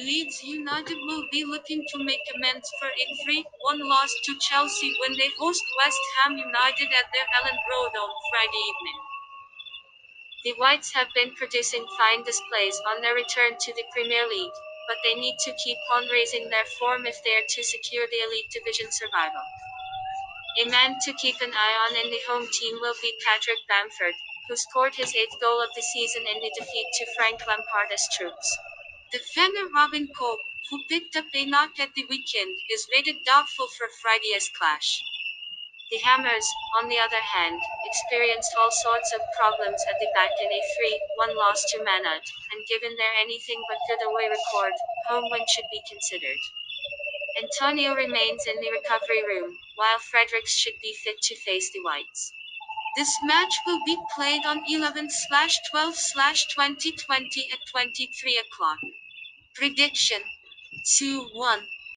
Leeds United will be looking to make amends for a 3-1 loss to Chelsea when they host West Ham United at their Elland Road on Friday evening. The Whites have been producing fine displays on their return to the Premier League, but they need to keep on raising their form if they are to secure the Elite Division survival. A man to keep an eye on in the home team will be Patrick Bamford, who scored his eighth goal of the season in the defeat to Frank Lampard's troops. Defender Robin Koch, who picked up a knock at the weekend, is rated doubtful for Friday's clash. The Hammers, on the other hand, experienced all sorts of problems at the back in a 3-1 loss to Maynard, and given their anything but good away record, home win should be considered. Antonio remains in the recovery room, while Fredericks should be fit to face the Whites. This match will be played on 11 12 2020 at 23 o'clock. Prediction 2 1